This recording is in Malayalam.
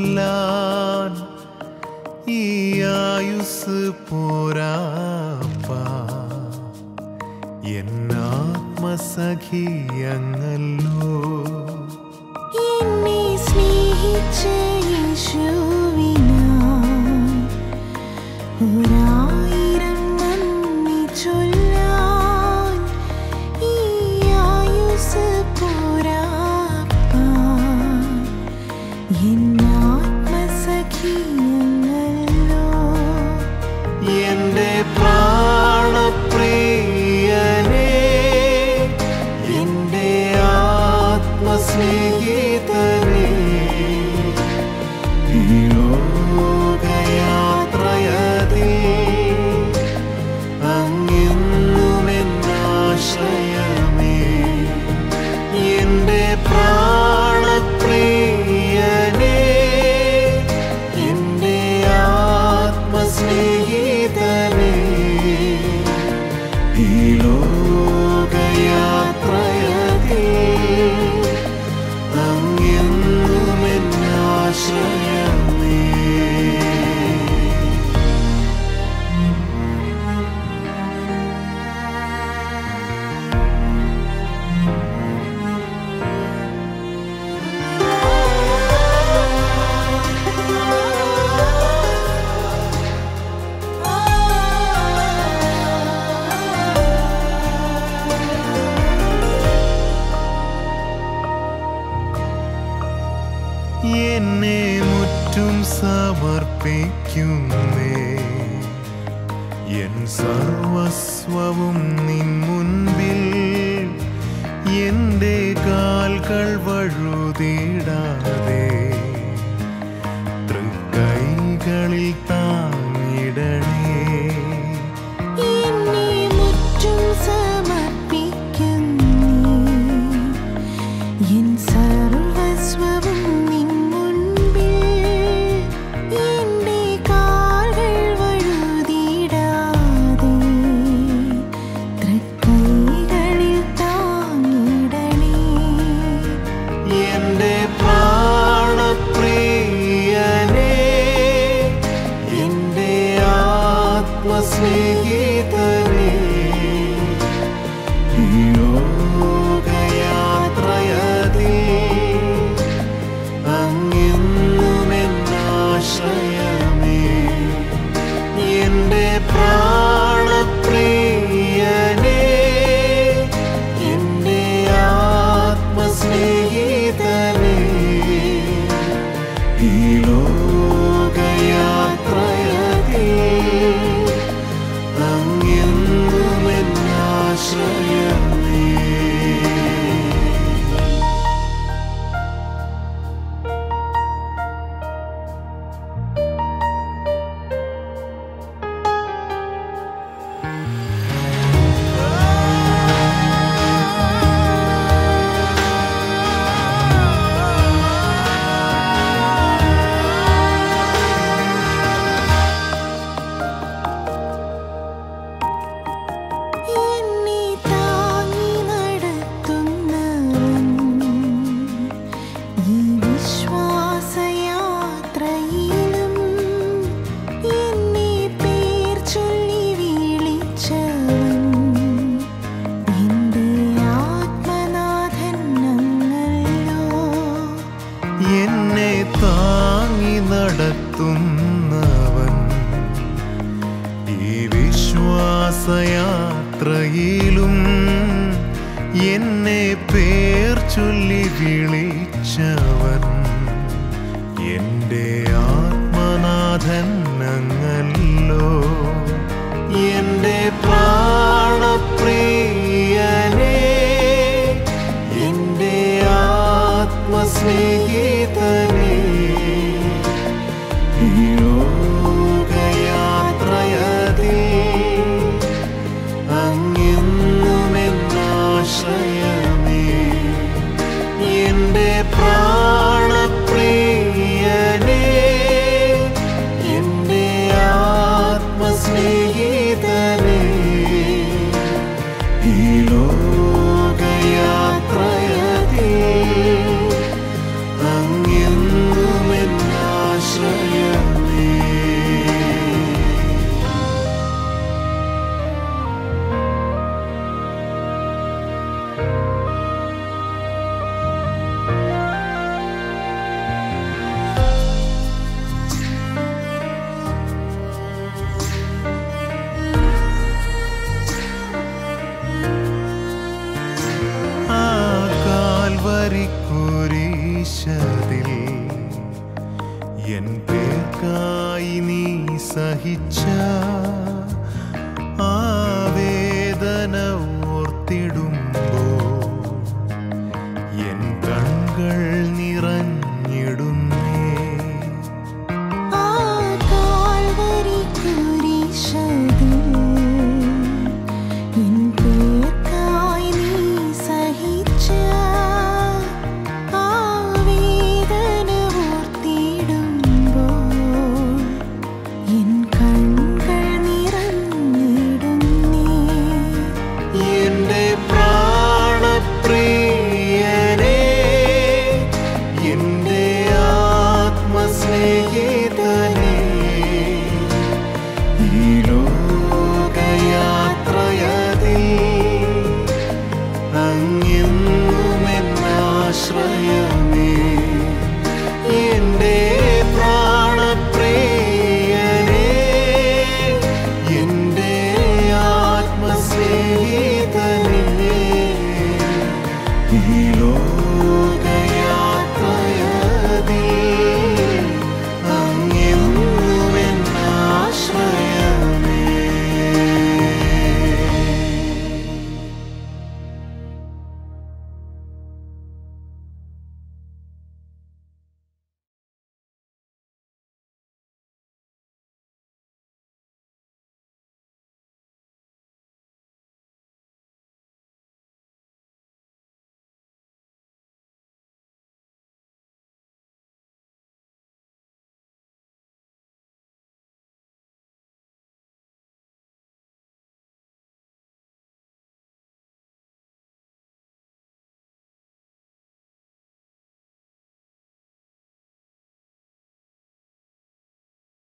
കൊല്ലാൻ ഈ പോരാപ്പാ എന്നാത്മസഖിയങ്ങല്ലോ എന്നെ സ്നേഹിച്ചേ y സമർപ്പിക്കുന്നേ. എൻ സർവസ്വവും നിൻ മുൻപിൽ എന്റെ കാൽകൾ വഴുതിടാതെ തൃക്കൈകളിൽ താ സ്നേഹി യാത്രയിലും ഈ വിശ്വാസയാത്രയിലും എന്നെ പേർ ചൊല്ലി വിളിച്ചവൻ. എന്റെ എൻ പേർക്കായി നീ സഹിച്ച ആ